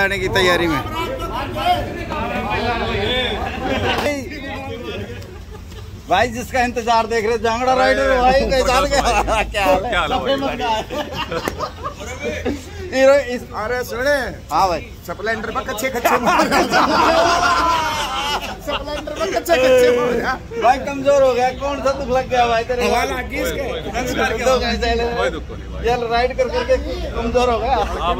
आने की तैयारी में। भाई जिसका इंतज़ार देख रहे जांगड़ा राइडर भाई पहचान गया। क्या हाल है? इस अरे सुने। हाँ भाई। सप्लेंडर पर कच्चे कच्चे स्प्लेंडर पर कच्चे कच्चे भाई कमज़ोर हो गया। कौन सा दुख लग गया भाई तेरे हवा लगी इसके। दुख नहीं भाई। ये राइड कर करके कमज़ोर हो गया। हाँ,